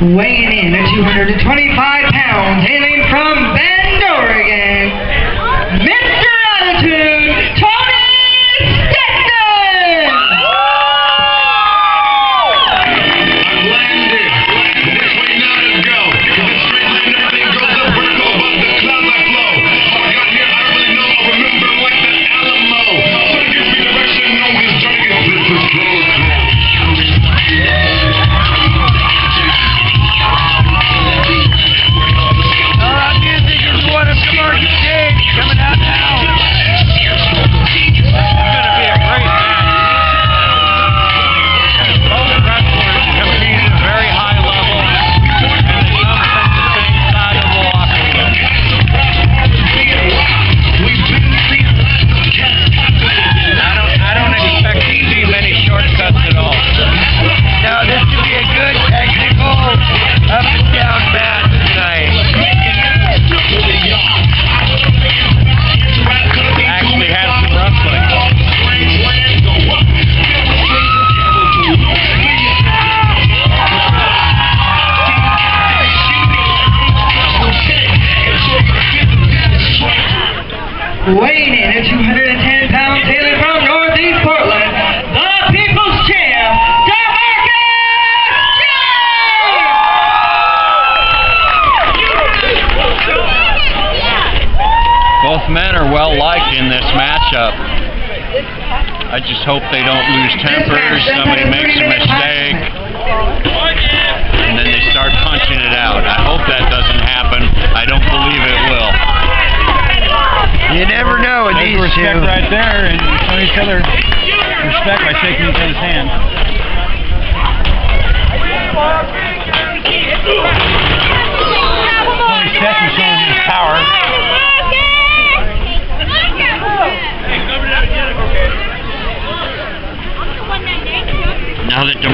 Weighing in at 225 pounds, hailing from Bend, Oregon, Both men are well liked in this matchup. I just hope they don't lose tempers, somebody makes a mistake, and then they start punching it out. I hope that doesn't happen. I don't believe it will. You never know with There's these respect two. right there, and show each other respect by shaking each other's hand. Tony Stetson showing his power.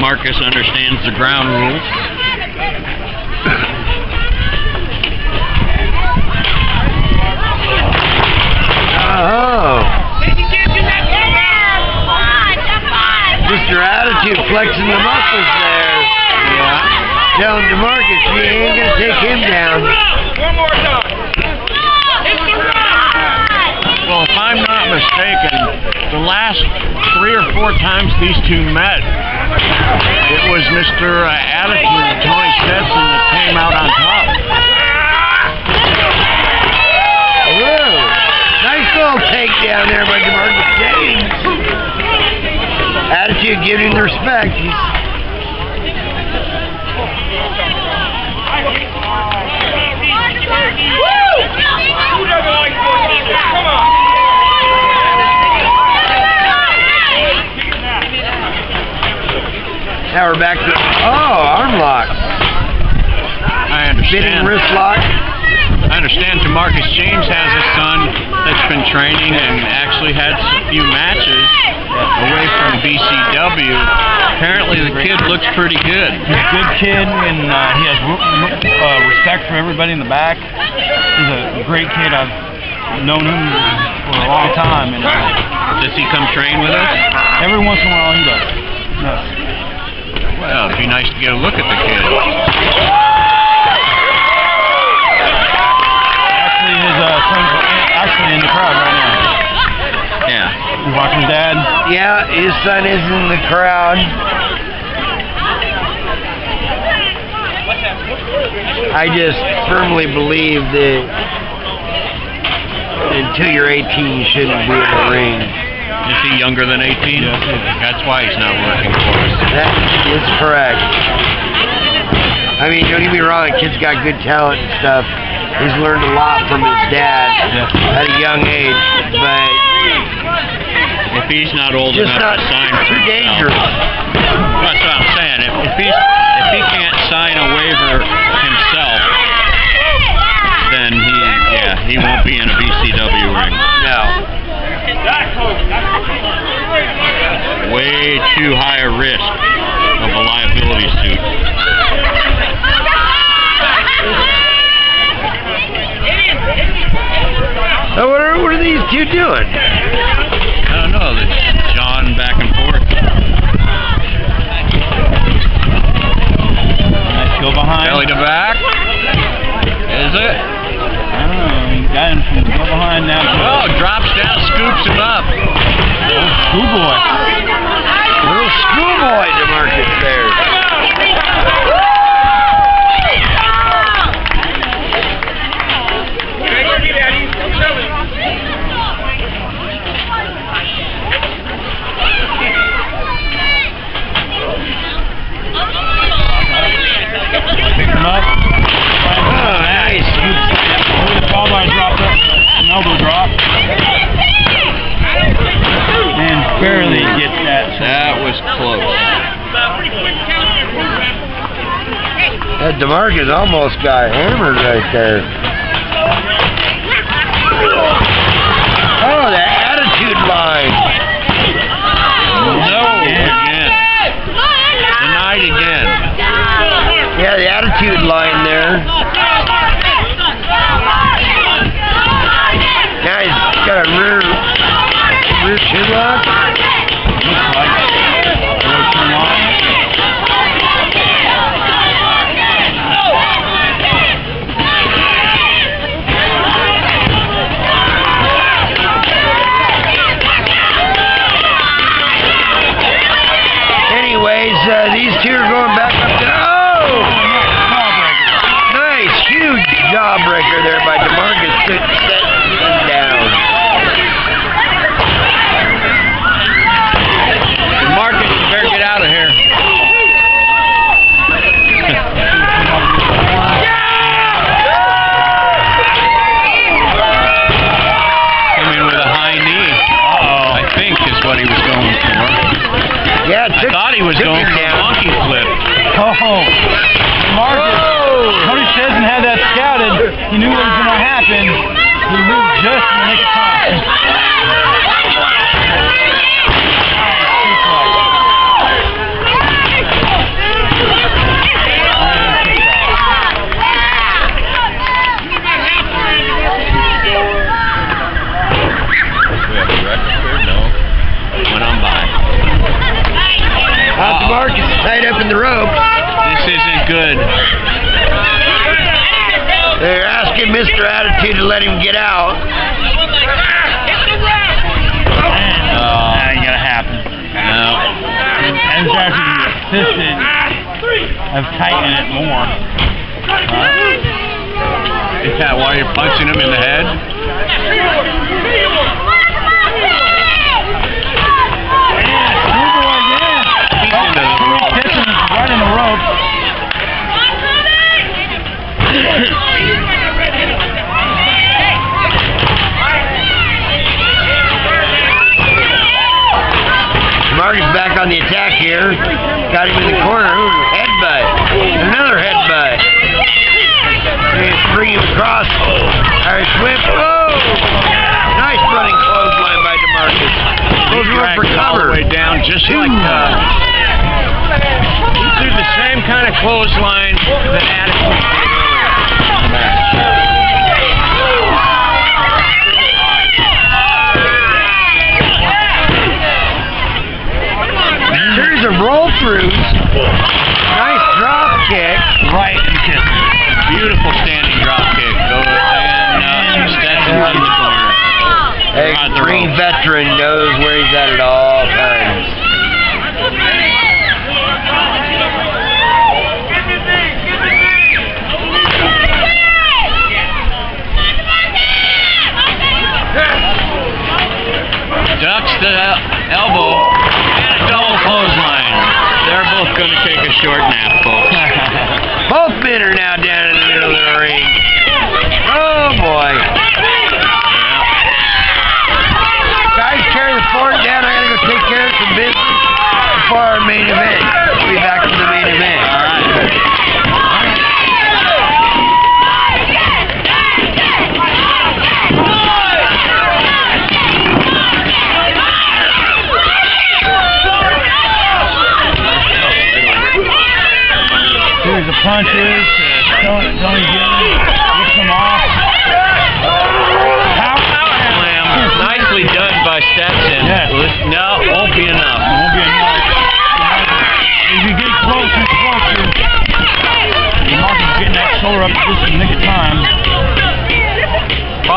Now that Demarcus understands the ground rules, Oh, Mr. Attitude flexing the muscles there. Yeah. Telling Demarcus he ain't gonna take him down. One more time. well, if I'm not mistaken, the last three or four times these two met, it was Mr. Uh, Attitude, Tony Stetson, that came out on top. Whoa. Nice little takedown there by Demarcus James. Attitude giving respect. He's now we're back to oh arm lock, I spinning understand. wrist lock. I understand Demarcus James has a son that's been training and actually had a few matches away from BCW. Apparently, the kid looks pretty good. He's a good kid, and uh, he has r- r- uh, respect for everybody in the back. He's a great kid. I've known him for a long time, and uh, Does he come train with us? every once in a while he does. Yes. Well, it'd be nice to get a look at the kid. Actually, his uh, son's actually in the crowd right now. Yeah. You watching his dad? Yeah, his son is in the crowd. I just firmly believe that until you're 18, you shouldn't be in the ring. Is he younger than 18? Yes. That's why he's not working for us. That is correct. I mean, don't get me wrong, the kid's got good talent and stuff. He's learned a lot from his dad at a young age, but If he's not old enough not to sign for himself. dangerous. That's what I'm saying. If, if he's if he can't sign a waiver himself, then he yeah he won't be in a BCW ring. No. Way too high a risk and from behind now. Oh, drops down, scoops him up. Oh, boy. DeMarcus almost got hammered right there. let him get out. That ain't gonna happen. No. And of tightening it more. Uh, is that why you're punching him in the head? Marty's back on the attack here. Got him in the corner. Ooh, headbutt. Another headbutt. And bring him across. Irish whip. Oh! Nice running clothesline by DeMarcus. Goes up for cover. All the way down just Ooh. like uh, he threw the same kind of clothesline that Addison did.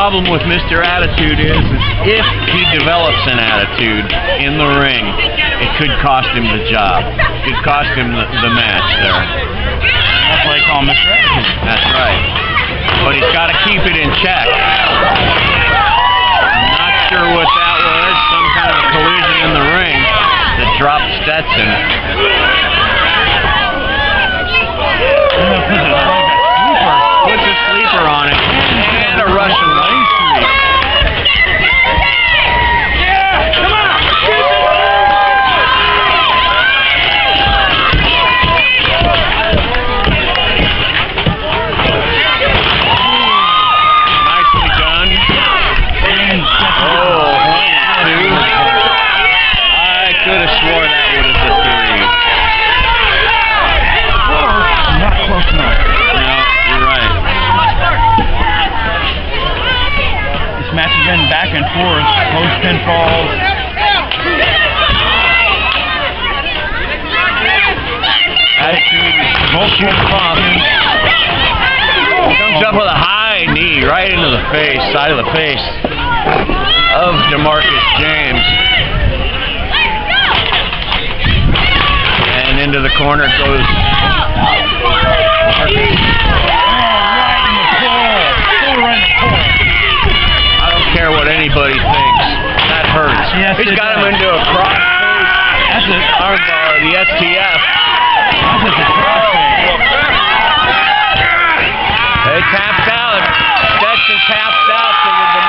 Problem with Mr. Attitude is, is if he develops an attitude in the ring, it could cost him the job. It could cost him the, the match there. That's why they call him Mr. Attitude. That's right. But he's got to keep it in check. Not sure what that was. Some kind of collision in the ring that dropped Stetson. Both shoots off. Comes up with a high knee right into the face, side of the face of Demarcus James. And into the corner goes Oh, right in the core. So right in the core. I don't care what anybody thinks. That hurts. Yes, He's got him into a cross That's it. armbar, the STF taps out. Stetson taps out to the